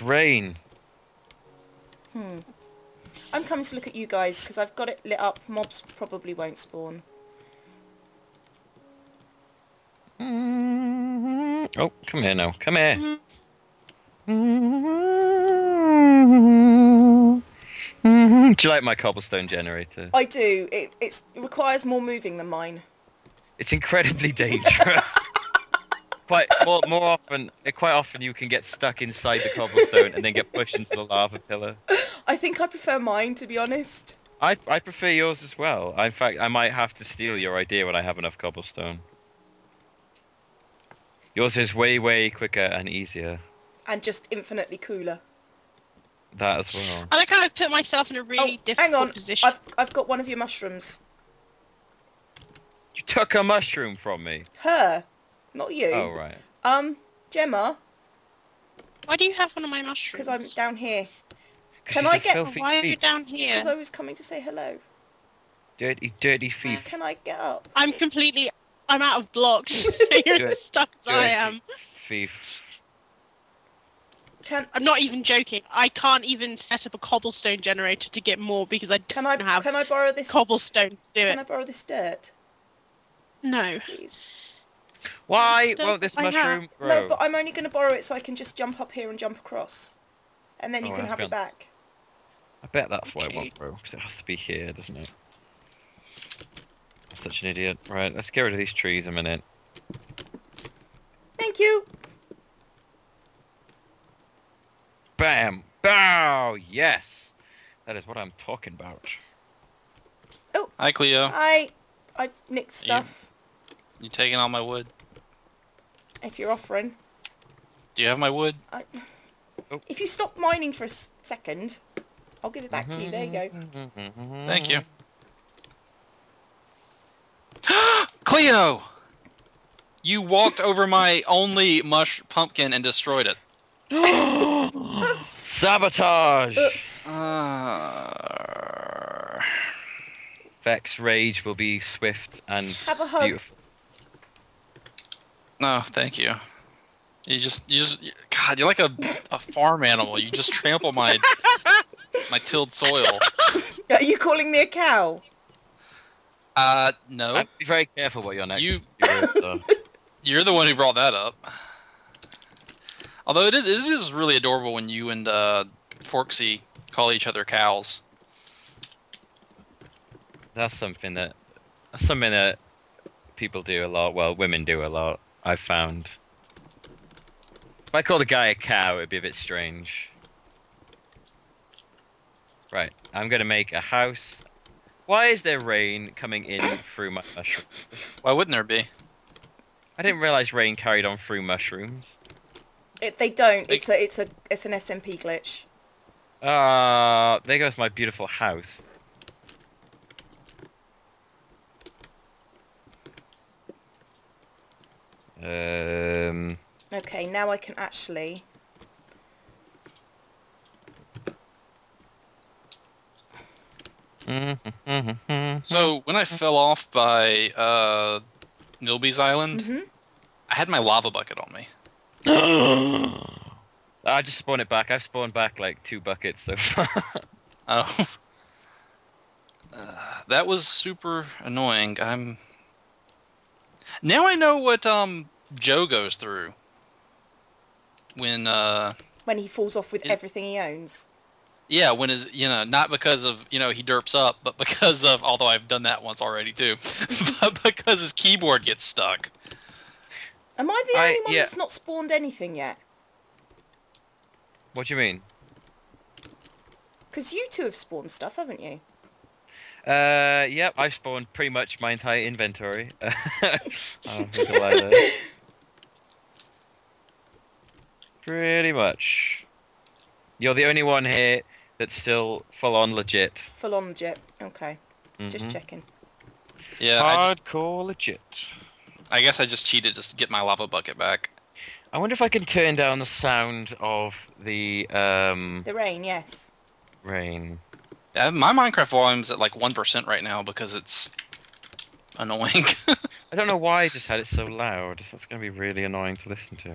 Rain. Hmm. I'm coming to look at you guys because I've got it lit up. Mobs probably won't spawn. Oh, come here now. Come here. Do you like my cobblestone generator? I do. It, it's, it requires more moving than mine. It's incredibly dangerous. Quite more, more often, eh, quite often you can get stuck inside the cobblestone and then get pushed into the lava pillar. I think I prefer mine, to be honest. I I prefer yours as well. In fact, I might have to steal your idea when I have enough cobblestone. Yours is way way quicker and easier. And just infinitely cooler. That as well. And I like how I put myself in a really oh, difficult hang on. position. I've, I've got one of your mushrooms. You took a mushroom from me. Her. Not you. Oh right. Um, Gemma, Why do you have one of my mushrooms? because I'm down here. Can I get- filthy Why are you down here? Because I was coming to say hello. Dirty, dirty thief. Can I get up? I'm completely. I'm out of blocks. so you're Good. as stuck as I am. Thief. Can I'm not even joking. I can't even set up a cobblestone generator to get more because I can I don't have can I borrow this? cobblestone to do Can it. Can I borrow this dirt, No. please? Why That's won't this what have. mushroom grow? No, but I'm only going to borrow it so I can just jump up here and jump across, and then oh, you Oh, can that's have good. it back. I bet that's why it won't grow, because it has to be here, doesn't it? I'm such an idiot. Right, let's get rid of these trees a minute. Thank you. Bam! Bow! Yes! That is what I'm talking about. Oh! Hi, Cleo. I I nicked You- stuff. You taking all my wood? If you're offering, Do you have my wood? I, Oh. if you stop mining for a second, I'll give it back to you. There you go. Thank you. Cleo! You walked over my only mush pumpkin and destroyed it. Oops. Sabotage! Oops. Uh, Vechs rage will be swift and Have a hug. beautiful. No, thank you. You just, you just, God, you're like a, a farm animal. You just trample my, my tilled soil. Are you calling me a cow? Uh, no. And Be very careful what your next you're You're the one who brought that up. Although it is, it is really adorable when you and uh, Phorxy call each other cows. That's something that that's something that people do a lot. Well, women do a lot. I've found. If I called a guy a cow, it'd be a bit strange. Right, I'm gonna make a house. Why is there rain coming in through my mushrooms? Why wouldn't there be? I didn't realize rain carried on through mushrooms. It, they don't. They- It's a it's a it's an SMP glitch. Ah, there goes my beautiful house. Um, Okay, now I can actually. So when I fell off by uh, Millbee's Island, hmm I had my lava bucket on me. I just spawned it back. I've spawned back like two buckets so far. Oh. Uh, that was super annoying. I'm. Now I know what um Joe goes through. When uh When he falls off with It- everything he owns. yeah when is you know not because of you know he derps up but because of although I've done that once already too but because his keyboard gets stuck. Am I the I- only one yeah. that's not spawned anything yet? what do you mean? Because you two have spawned stuff, haven't you? Uh, yep, I've spawned pretty much my entire inventory. oh, there's a lie there. Pretty much. You're the only one here that's still full on legit. Full on legit. Okay, just Mhm. checking. Yeah, I, just, Hardcore legit. I guess I just cheated just to get my lava bucket back. I wonder if I can turn down the sound of the um The rain, yes. Rain. Uh, my Minecraft volume's at like one percent right now because it's annoying. I don't know why I just had it so loud. That's gonna be really annoying to listen to.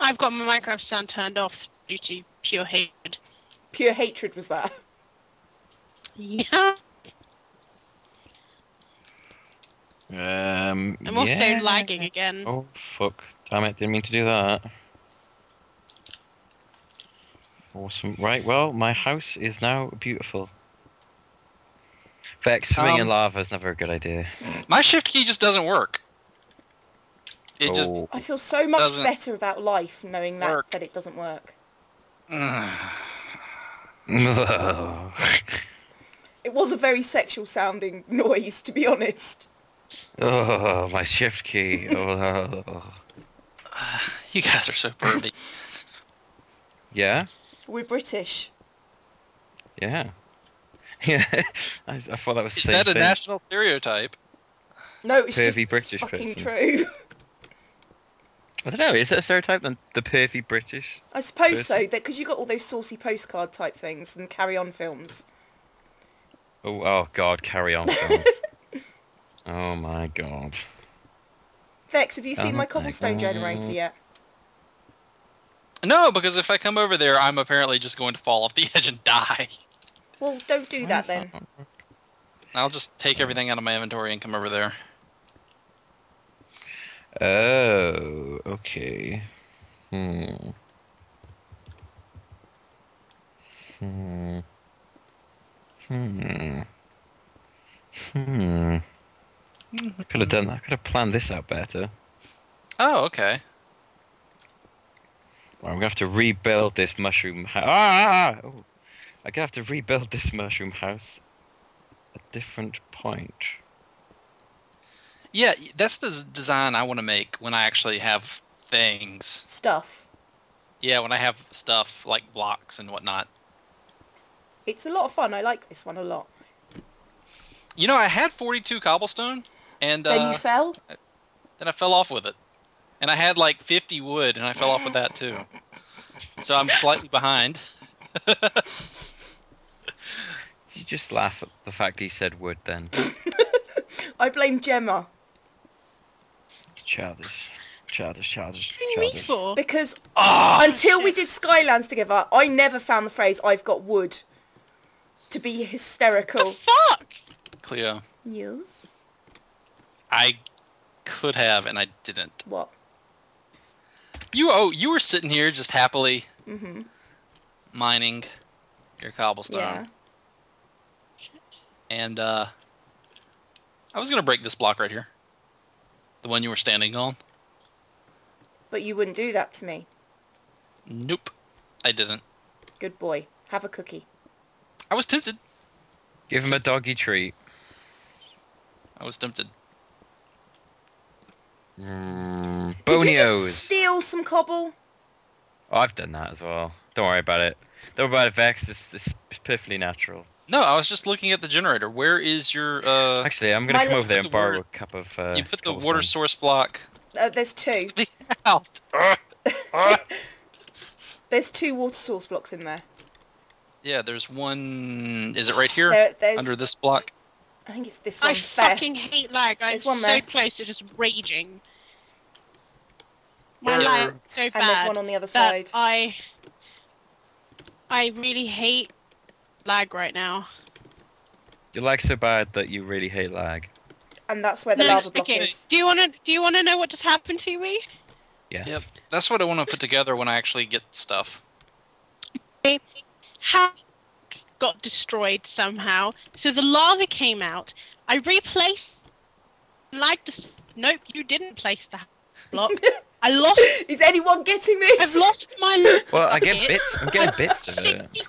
I I've got my Minecraft sound turned off due to pure hatred. Pure hatred was that. Yeah. Um, I'm also yeah. lagging again. Oh fuck! Damn it! Didn't mean to do that. Awesome. Right. Well, my house is now beautiful. Vechs, swimming in Um, lava is never a good idea. My shift key just doesn't work. It just. Oh. I feel so much better about life knowing that work. that it doesn't work. It was a very sexual sounding noise, to be honest. oh, my shift key. Oh. you guys are so pervy. Yeah. We're British. Yeah. Yeah. I, I thought that was the Is same that a thing. national stereotype? No, it's Pervy just British fucking person. true. I don't know. Is that a stereotype? Then the pervy British. I suppose Person. so, that because you got all those saucy postcard type things and carry on films. Oh, oh God! Carry on, films. oh my God. Vechs, have you seen Oh my my cobblestone generator yet? No, because if I come over there, I'm apparently just going to fall off the edge and die. Well, don't do that then. I'll just take everything out of my inventory and come over there. Oh, okay. Hmm. Hmm. Hmm. Hmm. I could have done that. I could have planned this out better. Oh, okay. Well, I'm gonna have to rebuild this mushroom house. Ah! Oh. I'm gonna have to rebuild this mushroom house. at A different point. Yeah, that's the design I want to make when I actually have things. Stuff. Yeah, when I have stuff like blocks and whatnot. It's a lot of fun. I like this one a lot. You know, I had 42 cobblestone, and then uh, you fell. then I fell off with it. And I had like 50 wood, and I fell off with that too. So I'm slightly behind. You just laugh at the fact he said wood then? I blame Gemma Childish. Childish, childish, What do childish. for? because Ah! until we did Skylands together, I never found the phrase "I've got wood" to be hysterical. Fuck! Cleo, yes. I could have, and I didn't. What? You oh, you were sitting here just happily Mhm. mining your cobblestone, Yeah. and uh, I was gonna break this block right here, the one you were standing on. But you wouldn't do that to me. Nope, I didn't. Good boy. Have a cookie. I was tempted. Give him a doggy treat. I was tempted. Mm, Did you just steal some cobble? Oh, I've done that as well. Don't worry about it. Don't worry about it, Vechs. This, this is perfectly natural. No, I was just looking at the generator. Where is your uh? Actually, I'm gonna My come over there Put and the borrow water- a cup of. Uh, you put the water cobblestone. source block Uh, there's two. out. There's two water source blocks in there. Yeah, there's one. Is it right here There, under this block? I think it's this one I there. fucking hate lag. I'm There's one so there. close to just raging. My Yeah. lag is so And there's one on the other side. I I really hate lag right now. You like so bad that you really hate lag. And that's where the No, lava block okay. is. Do you want to? Do you want to know what just happened to me? Yes. Yep. That's what I want to put together when I actually get stuff. How got destroyed somehow. So the lava came out. I replaced. Like to. Nope, you didn't place that block. I lost. Is anyone getting this? I've lost my. Well, I get bits. I'm getting bits of it. 60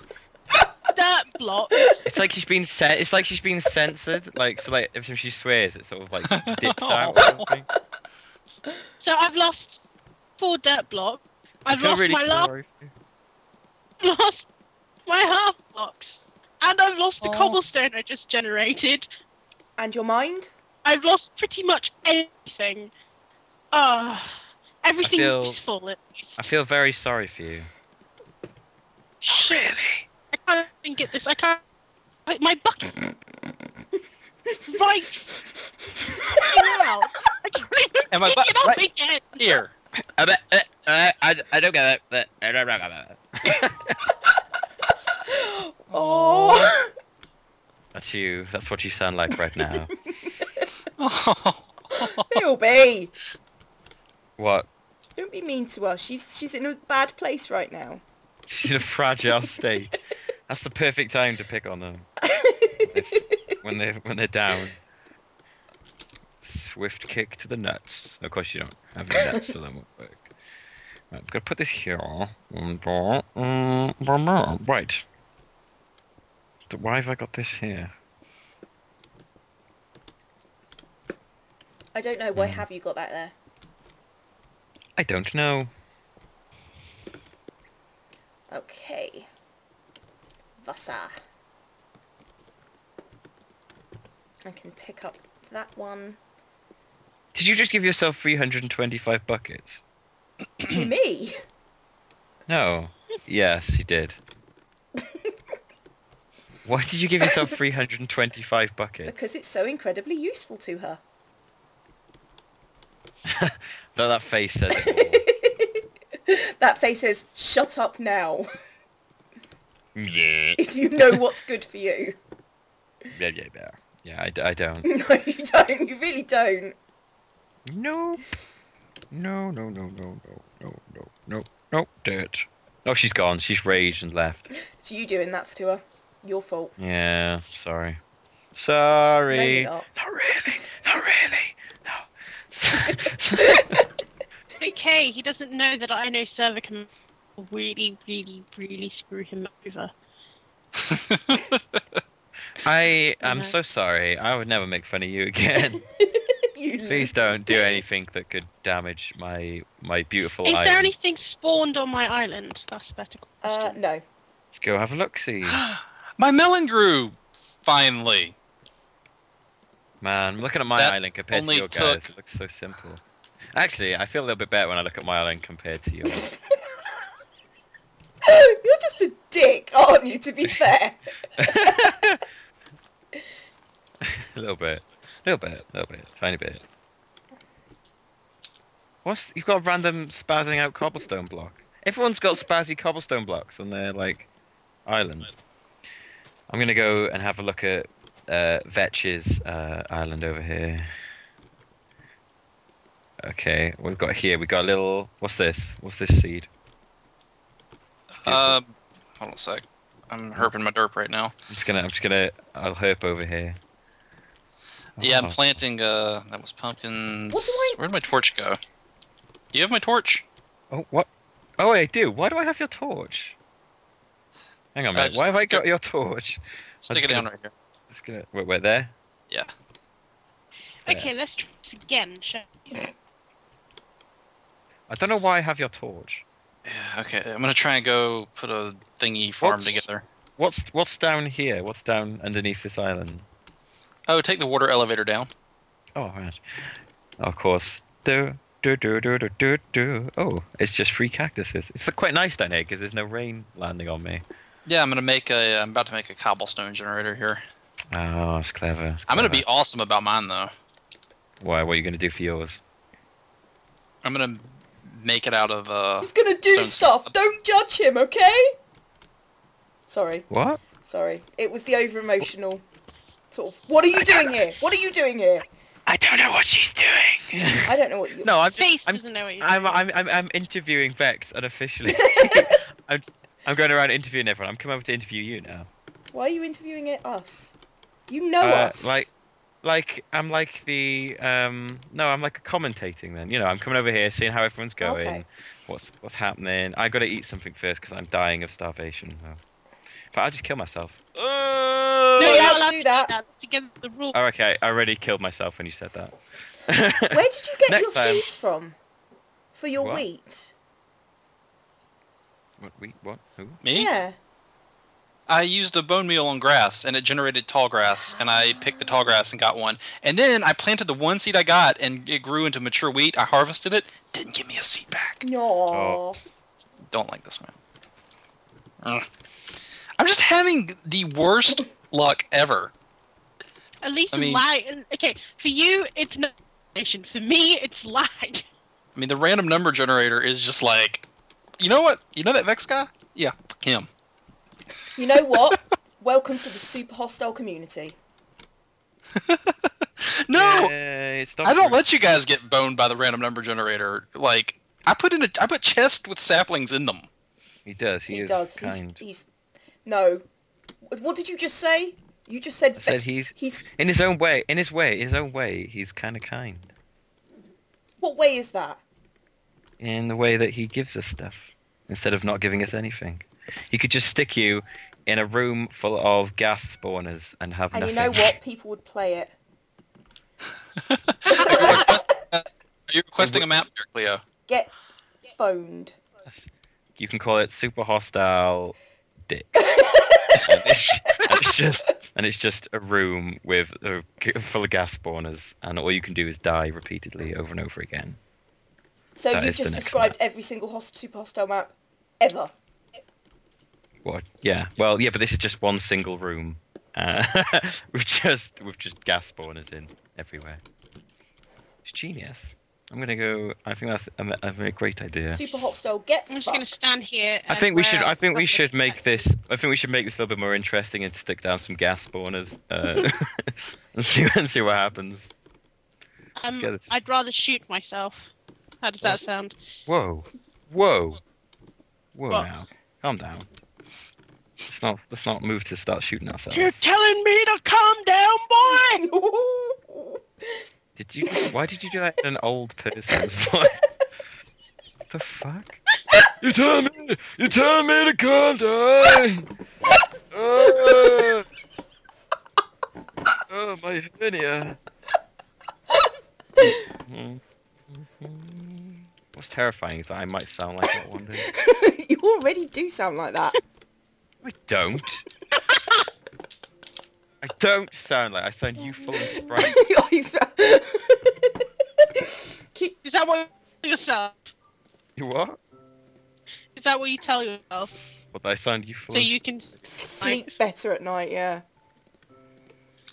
dirt block. It's like she's been set. It's like she's been censored. Like so, like every time she swears, it sort of like dips out. Or something. So I've lost four dirt block. I I've feel lost really my last. sorry. lost my half blocks. And I've lost the cobblestone I just generated. And your mind? I've lost pretty much everything. Ah, everything feel- useful at least. I feel very sorry for you. Shit. I can't even get this. I can't. Like, my bucket. right. out. I can't even And my pick bu- it up right- again. Here. I bet. Uh, I, I, I don't get it. but- I don't get it. Oh. That's you. That's what you sound like right now. It'll be. What? Don't be mean to her. She's she's in a bad place right now. She's in a fragile state. That's the perfect time to pick on them. If- when they when they're down. Swift kick to the nuts. Of course you don't have any nuts, so that won't work. Right, I'm gonna put this here. Right. Why have I got this here? I don't know. Why Hmm. have you got that there? I don't know. Okay. Wasser. I can pick up that one. Did you just give yourself 325 buckets? Me. No. Yes, he did. Why did you give yourself 325 buckets? Because it's so incredibly useful to her. That, that face says That face says, shut up now, yeah. if you know what's good for you. Yeah, yeah, yeah. Yeah, I, I don't. No, you don't. You really don't. No. No, no, no, no, no, no, no, no, no, dirt. Oh, she's gone. She's raged and left. It's you doing that to her. Your fault. Yeah, sorry. Sorry. No, not. Not really. Not really. No. Okay, he doesn't know that I know server can really, really, really screw him over. I am so sorry. I would never make fun of you again. you Please don't do anything that could damage my my beautiful Is island. there anything spawned on my island? That's a better Uh, question. no. Let's go have a look. See, My melon grew finally. man, I'm looking at my That island compared to only your guys. It looks so simple. Actually, I feel a little bit better when I look at my island compared to yours. You're just a dick, aren't you, to be fair? a little bit, a little bit, a little bit, tiny bit. What's you've got a random spazzing out cobblestone block? Everyone's got spazzy cobblestone blocks on their like island. I'm gonna go and have a look at uh, Vechs's uh, island over here. Okay, we've got here. We got a little. What's this? What's this seed? Um, hold on a sec. I'm herping my derp right now. I'm just gonna. I'm just gonna. I'll herp over here. Yeah, I'm Oh. planting. Uh, that was pumpkins. What do I- Where'd my torch go? Do you have my torch? Oh, what? Oh, I do. Why do I have your torch? Hang on a Uh, minute. Why have I got go- your torch? Stick it down gonna- right here. Just gonna. Wait, wait there. Yeah. Yeah. Okay, let's try this again. shall we? I don't know why I have your torch. Yeah. Okay. I'm gonna try and go put a thingy farm What's- together. What's What's down here? What's down underneath this island? Oh, take the water elevator down. Oh, right. Of course. Do do do do do do do. Oh, it's just free cactuses. It's quite nice down here because there's no rain landing on me. Yeah, I'm gonna make a. I'm about to make a cobblestone generator here. Oh, it's clever. it's I'm gonna be awesome about mine though. Why? What are you gonna do for yours? I'm gonna make it out of. uh He's gonna do stuff. slab. Don't judge him, okay? Sorry, What? sorry. It was the over emotional sort of. What are you doing here? What are you doing here? I don't know what she's doing. I don't know what you. no, I'm just, Face I'm doesn't know what you're I'm, doing. I'm, I'm, I'm interviewing Vechs unofficially. I'm, I'm going around interviewing everyone. I'm coming over to interview you now. Why are you interviewing it us? You know Uh, us. like- Like, I'm like the, um, no, I'm like commentating then. You know, I'm coming over here, seeing how everyone's going, Okay. what's what's happening. I gotta eat something first because I'm dying of starvation. So. But I'll just kill myself. no, you're you're allowed not to allowed do to that. do that. To give the rule. Oh, okay. I already killed myself when you said that. Where did you get Next your time. seeds from? For your What? wheat? What? We? What? Who? Me? Yeah. I used a bone meal on grass and it generated tall grass, and I picked the tall grass and got one. And then I planted the one seed I got, and it grew into mature wheat. I harvested it, didn't give me a seed back. No. Oh. Don't like this man. Ugh. I'm just having the worst luck ever. At least I mean- lag. Okay, for you, it's not. For me, it's lag. I mean, the random number generator is just like, you know what? You know that Vechs guy? Yeah, him. You know what? Welcome to the super hostile community. No, Yay, I don't let you guys get boned by the random number generator. Like, I put in a, I put chests with saplings in them. He does. He, He, is does. kind. He's, he's no. What did you just say? You just said, I said he's he's. in his own way. In his way, In his own way. He's kind of kind What way is that? In the way that he gives us stuff instead of not giving us anything. He could just stick you in a room full of gas spawners and have And nothing. you know what? People would play it. Are you requesting, are you requesting a map there, Cleo? Get boned. You can call it super hostile dick. and, it's, and it's just and it's just a room with uh, full of gas spawners, and all you can do is die repeatedly over and over again. So That you is the just next described every single host, super hostile map ever. What? Yeah. Well, yeah, but this is just one single room, uh, with just with just gas spawners in everywhere. It's genius. I'm gonna go. I think that's a, a very great idea. Super hostile. Get. I'm just gonna stand here. I think we should. I think we should make this. I think we should make this a little bit more interesting and stick down some gas spawners, uh, and see and see what happens. Um, I'd rather shoot myself. How does that sound? Whoa, whoa, whoa! What? Now, calm down. Let's not. Let's not move to start shooting ourselves. You're telling me to calm down, boy! Did you? Why did you do that in an old person's voice? What the fuck? You tell me. You tell me to calm down. Oh, oh my hernia. Mm-hmm. What's terrifying is that I might sound like that one day. you already do sound like that. I don't. I don't sound like I sound youthful and sprightly. Oh, he's- Keep- Is that what you yourself? You what? Is that what you tell yourself? What I sound youthful. So and you can. sleep Thanks. better at night, yeah.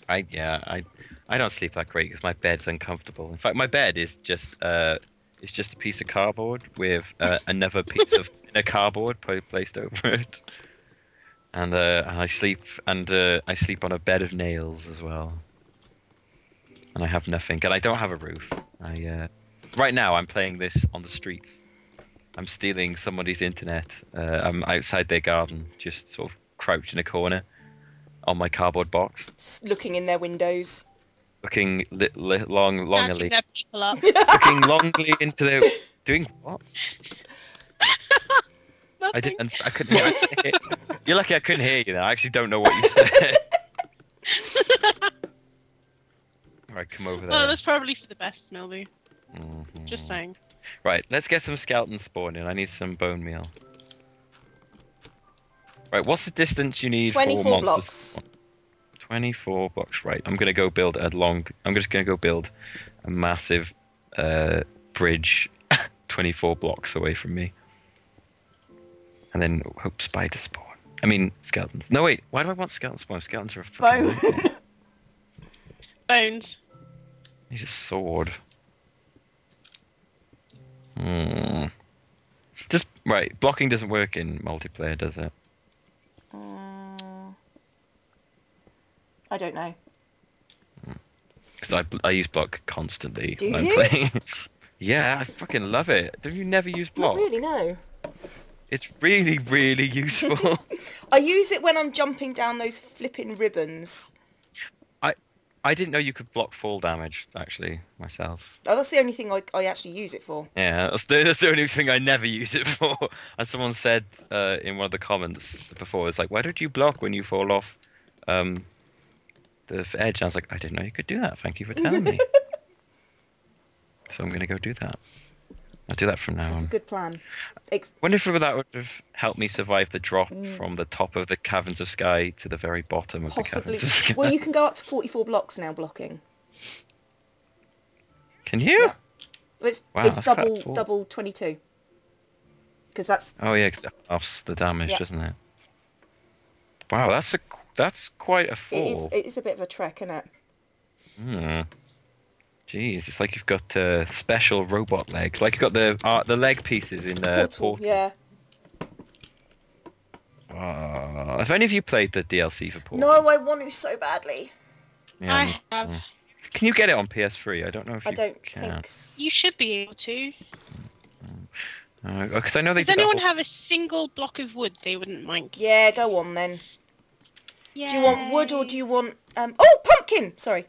I yeah I I don't sleep that great because my bed's uncomfortable. In fact, my bed is just uh it's just a piece of cardboard with uh, another piece of thinner cardboard placed over it, and uh, and I sleep and uh, I sleep on a bed of nails as well. And I have nothing, and I don't have a roof. I uh, right now I'm playing this on the streets. I'm stealing somebody's internet. Uh, I'm outside their garden, just sort of crouched in a corner on my cardboard box Looking in their windows. Looking li- li- long, Catching longly, their people up. looking longly into the doing what? I didn't. and I couldn't. Hear, I you're lucky I couldn't hear you. Then I actually don't know what you said. right, come over there. Oh, that's probably for the best, Millbee. Mhm. Just saying. Right, let's get some skeletons spawned in. I need some bone meal. Right, what's the distance you need 24 for monsters? blocks. 24 blocks, right. I'm gonna go build a long. I'm just gonna go build a massive uh, bridge 24 blocks away from me. And then hope spiders spawn. I mean, skeletons. No, wait, why do I want skeletons spawn? Skeletons are a fucking Bone. Bones. Need a sword. Hmm. Just, right, blocking doesn't work in multiplayer, does it? Mm, I don't know. Because I, I use block constantly Do when you? I'm playing. yeah, I fucking love it. Don't you never use block? Not really, no. It's really, really useful. I use it when I'm jumping down those flipping ribbons. I I didn't know you could block fall damage, actually, myself. Oh, that's the only thing I, I actually use it for. Yeah, that's the, that's the only thing I never use it for. And someone said uh, in one of the comments before, it's like, why don't you block when you fall off um, the edge? And I was like, I didn't know you could do that. Thank you for telling me. so I'm going to go do that. I'll do that from now on. That's a good plan. Ex- wonder if that would have helped me survive the drop Mm. from the top of the caverns of sky to the very bottom of possibly. the caverns of sky. Well, you can go up to 44 blocks now blocking. Can you? Yeah. It's, Wow, it's double cool. double 22. Because that's Oh yeah, 'cause it offs the damage, Yeah. doesn't it? Wow, that's a that's quite a fall. It is, it is a bit of a trek, isn't it? Hmm. Jeez, it's like you've got uh, special robot legs. Like you've got the uh, the leg pieces in uh, Portal, Portal. yeah. Uh, have any of you played the DLC for Portal? No, I want to so badly. Yeah, I have. Can you get it on PS3? I don't know if I you don't can. think. s- You should be able to. Because I know they Does anyone whole- have a single block of wood they wouldn't mind? Yeah, go on then. Yeah. Do you want wood or do you want um? Oh, pumpkin. Sorry.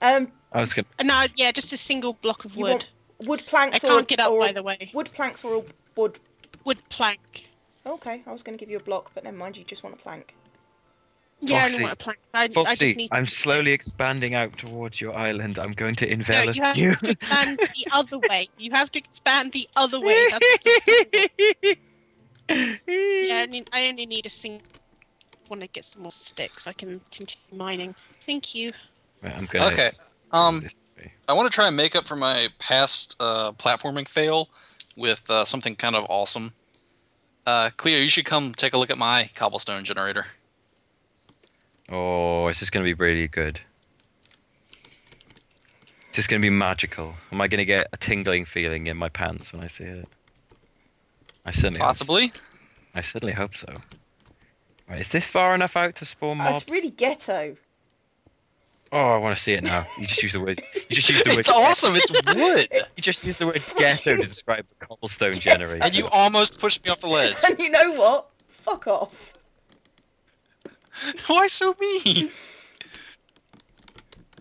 Um, I was gonna. No, yeah, just a single block of you wood. want wood I planks or can't get up, or by the way. wood planks or a wood. Wood plank. Okay, I was going to give you a block, but never mind. You just want a plank. Yeah, I Foxy. don't want a plank. I, I just Foxy, need. I'm slowly expanding out towards your island. I'm going to No, envelop you have you. to expand the other way. You have to expand the other way. That's the yeah, I, need, I only need a single. Want to get some more sticks? I can continue mining. Thank you. Right, I'm gonna. Okay. Um. I want to try and make up for my past uh, platforming fail with uh, something kind of awesome. Uh, Cleo, you should come take a look at my cobblestone generator. Oh, this is gonna be really good. It's just gonna be magical. Am I gonna get a tingling feeling in my pants when I see it? I certainly. hope so. Possibly. I certainly hope so. Right, is this far enough out to spawn Oh, mobs? it's really ghetto. Oh, I want to see it now. You just use the word. You just use the word. It's awesome. It's wood. You just use the word ghetto to describe a cobblestone generator. and you almost pushed me off the ledge. And you know what? Fuck off. Why so mean?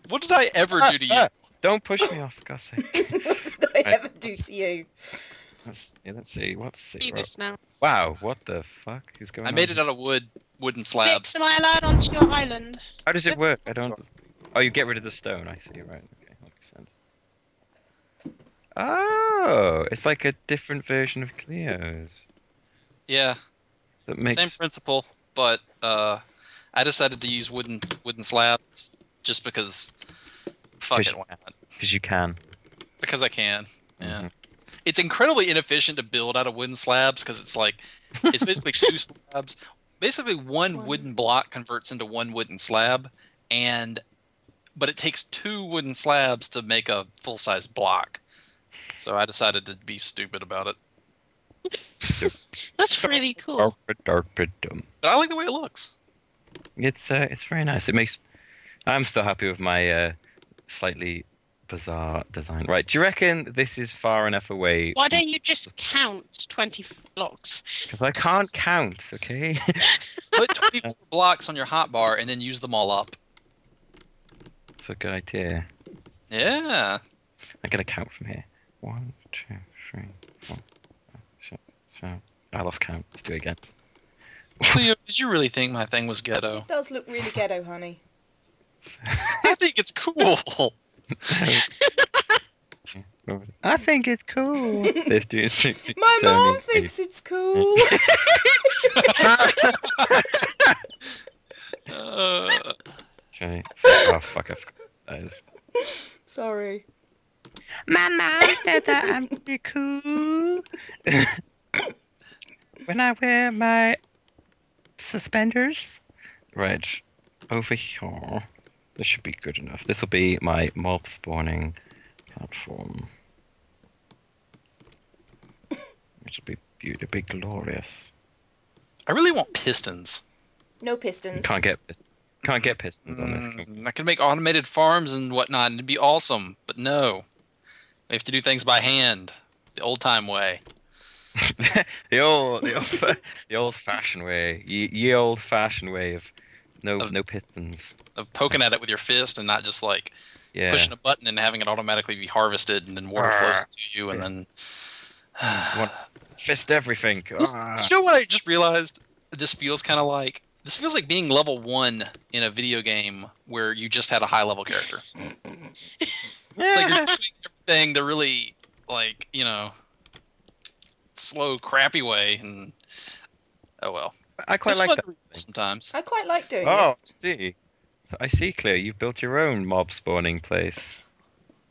What did I ever do to you? Don't push me off, for God's sake. what did I Right. ever do to you? Let's, yeah, let's see. What's See zero? this now. Wow, what the fuck is going I on? made it out of wood, wooden slabs. Vix, am I allowed onto your island? How does it work? I don't. Oh, you get rid of the stone. I see. Right. Okay, that makes sense. Oh, it's like a different version of Cleo's. Yeah, That makes. same principle, but uh, I decided to use wooden wooden slabs just because. Fuck Because it, you why not? Because you can. Because I can. Yeah. Mhm. It's incredibly inefficient to build out of wooden slabs because it's like it's basically two slabs. Basically, one One. wooden block converts into one wooden slab, and but it takes two wooden slabs to make a full size block. So I decided to be stupid about it. That's really cool. Dark, dark. But I like the way it looks. It's uh, it's very nice. It makes. I'm still happy with my uh, slightly bizarre design. Right? Do you reckon this is far enough away? Why don't you just count 20 blocks? Because I can't count. Okay. Put 20 blocks on your hotbar and then use them all up. It's a good idea. Yeah. I'm gonna count from here. One, two, three, four, five, six, seven. I lost count. Let's do it again. Cleo, did you really think my thing was ghetto? It does look really ghetto, honey. I think it's cool. I think it's cool. 15, 16, My mom 17, thinks it's cool. Uh, Oh fuck! I forgot that is. Sorry. My mom said that I'm pretty cool when I wear my suspenders. Right, over here. This should be good enough. This will be my mob spawning platform. Which will be beautiful, be glorious. I really want pistons. No pistons. Can't get can't get pistons on this. Mm, I could make automated farms and whatnot, and it'd be awesome. But no, we have to do things by hand, the old time way. the old, the old, the old-fashioned way. Ye, ye old-fashioned way of no, Of- no pistons. Of poking at it with your fist and not just like Yeah. pushing a button and having it automatically be harvested, and then water flows to you, and Yes. then. Want- Fist everything. This, Ah. you know what I just realized? This feels kind of like this feels like being level one in a video game where you just had a high level character. It's like you're doing everything the really like you know slow, crappy way, and oh well. I quite It's like fun that. sometimes. I quite like doing Oh, this. see. I see, Claire. You've built your own mob spawning place.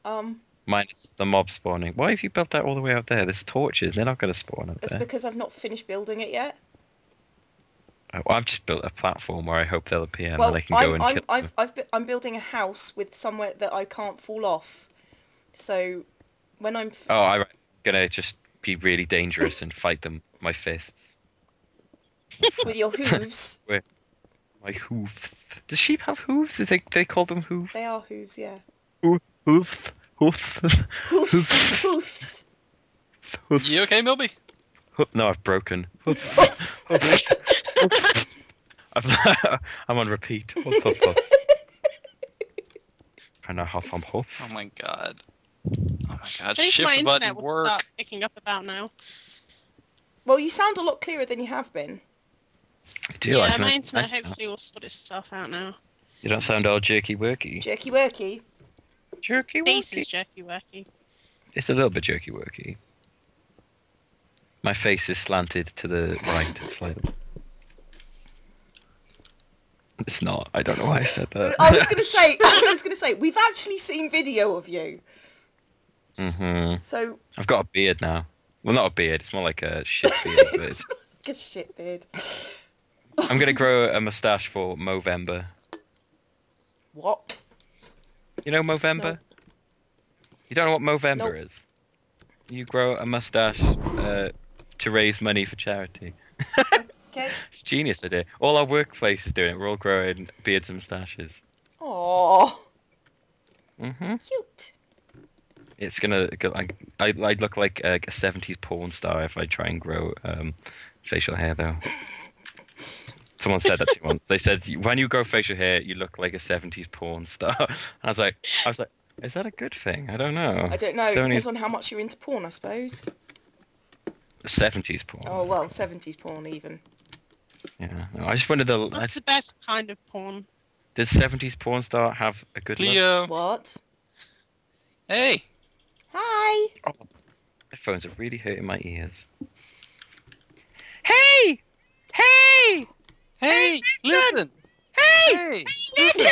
Um, Minus the mob spawning. Why have you built that all the way up there? There's torches. They're not going to spawn up it's there. because I've not finished building it yet. Oh, I've just built a platform where I hope they'll appear and well, then I can go I'm, and I'm, kill I've, them. I've, bu- I'm building a house with somewhere that I can't fall off. So when I'm f- Oh, I'm gonna just be really dangerous and fight them with my fists. With your hooves, My hooves. Does sheep have hooves? Is they they call them hooves? they are hooves, yeah. Hooves. Hooves. Hoof, hoofs. Hooves. You okay, Millbee? Hoof- No, I've broken. Hoof. I've- I'm on repeat. Hoof, hoof, hoof. And I huff on hoof. Oh my god. Oh my god. I think my Shift internet button will work. start picking up about now. Well, you sound a lot clearer than you have been. I do. Yeah, I my internet I hopefully will sort itself out now. You don't sound all jerky worky. Jerky worky. Jerky Face worky. is jerky worky. It's a little bit jerky worky. My face is slanted to the right slightly. It's not. I don't know why I said that. I was gonna say, I was gonna say, we've actually seen video of you. hmm So, I've got a beard now. Well, not a beard. It's more like a shit beard. but it's- good shit, beard. I'm gonna grow a mustache for Movember. What? You know Movember? No. You don't know what Movember Nope. is? You grow a mustache uh, to raise money for charity. Okay. It's a genius idea. All our workplace is doing it. We're all growing beards and mustaches. Aww, hmm cute. It's gonna. go- I I I'd look like a, a '70s porn star if I try and grow um, facial hair though. Someone said that to me once. They said when you grow facial hair, you look like a '70s porn star. And I was like, I was like, is that a good thing? I don't know. I don't know. It Seventies- depends on how much you're into porn, I suppose. '70s porn. Oh well, seventies porn even. Yeah. No, I just wondered the. I, What's the best kind of porn? did '70s porn star have a good look? What? Hey. Hi. Oh, phones are really hurting my ears. Hey! Hey! Hey. Listen. Hey! Hey. Listen!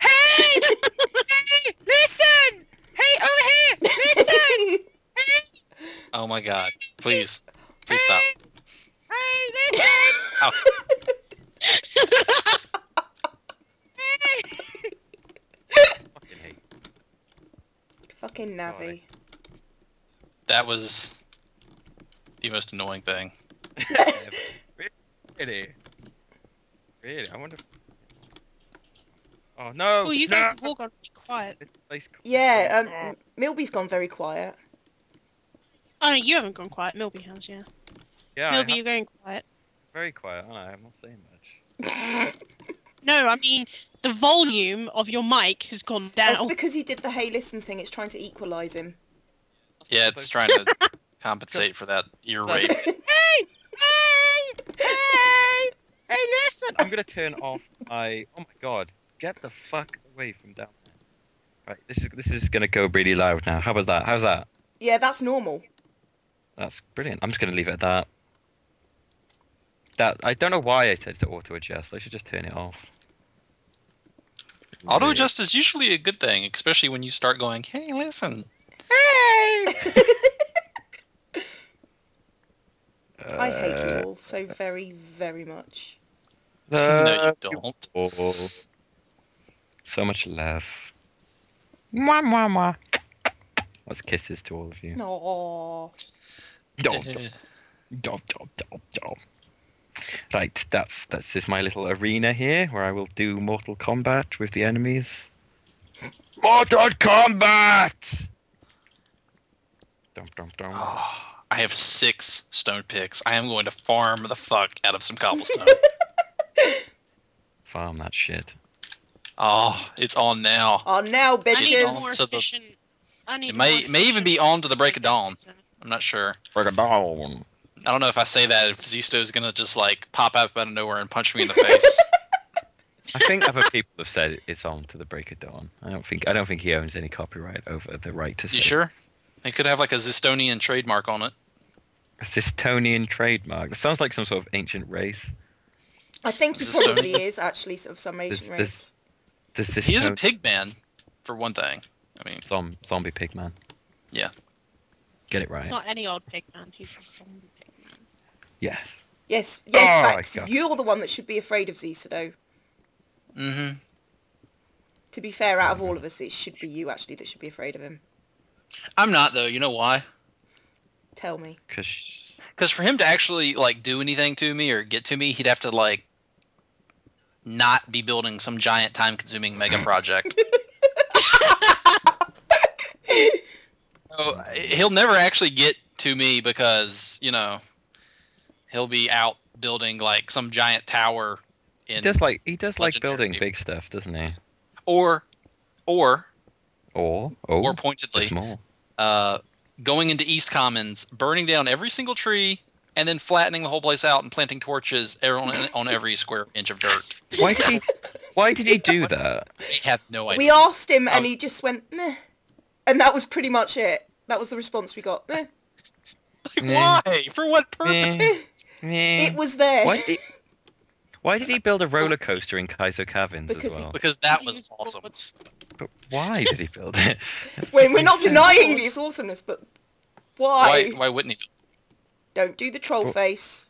Hey! hey! Listen! Hey, over here! Listen! Hey. Oh my god. Please. Please stop. Hey, listen! Ow. Fucking hate. Fucking Navi. That was the most annoying thing. really? Really? I wonder. Oh no! Oh, you no! guys have all gone really quiet. This place- Yeah, Oh, um, Millbee's gone very quiet. Oh no, you haven't gone quiet. Millbee has, yeah. yeah, Millbee, you're going quiet. very quiet. aren't I? I'm not saying much. No, I mean the volume of your mic has gone down. That's down. because he did the hey listen thing. It's trying to equalise him. Yeah, it's trying to compensate for that ear That's- rape. Hey! Hey! Hey! Hey, listen! I'm gonna turn off my. Oh my god! Get the fuck away from down there. Right, this is this is gonna go really loud now. How about that? How's that? Yeah, that's normal. That's brilliant. I'm just gonna leave it at that. That I don't know why I said to auto adjust. I should just turn it off. Auto adjust is usually a good thing, especially when you start going, hey, listen. Hey! I hate Uh, you all so very, very much. No, you uh, don't. all. So much love. Mwah, mwah, mwah. That's kisses to all of you. No. Dom, dom, dom, dom, dom, dom. Right, that's that's just my little arena here where I will do Mortal Kombat with the enemies. Mortal Kombat! Dum, dum, dum. Oh, ah, I have six stone picks. I am going to farm the fuck out of some cobblestone. Farm that shit. oh, it's on now. On now, I need bitches. more to the- I need It may more may even be on to the break of dawn. I'm not sure. Break it down. I don't know if I say that if Zisteau's gonna just like pop up out of nowhere and punch me in the face. I think other people have said it's on to the break of dawn. I don't think I don't think he owns any copyright over the right to say. you sure? It could have like a Zistonian trademark on it. It's this Tonian trademark. It sounds like some sort of ancient race. I think he Is probably is actually sort of some Asian This- race. this- Does this He is a Ton- pig man, for one thing. I mean, Zom- zombie pig man? Yeah. Get it right. It's not any old pig man. He's a zombie pig man. Yes. Yes, yes, Oh, facts. You're the one that should be afraid of Zisteau. mm-hmm. To be fair, out of all of us, it should be you actually that should be afraid of him. I'm not though. You know why? Tell me. Because Because for him to actually like do anything to me or get to me, he'd have to like not be building some giant time-consuming mega project. so he'll never actually get to me because you know he'll be out building like some giant tower he in does like he does like building big stuff, doesn't he? or or Or or, or pointedly uh, going into East Commons, burning down every single tree, and then flattening the whole place out and planting torches er, on, on every square inch of dirt. Why did he? Why did he do that? I have no idea. We asked him and was- he just went, meh. And that was pretty much it. That was the response we got. Meh. Like, Yeah. why? For what purpose? Meh, meh. It was there. Why did he? Why did he build a roller coaster in Kaiser Caverns Because as he- well? Because that was was awesome. bored. But why did he build it? When we're not denying its awesomeness, but why? Why? Why wouldn't he? Don't do the troll face.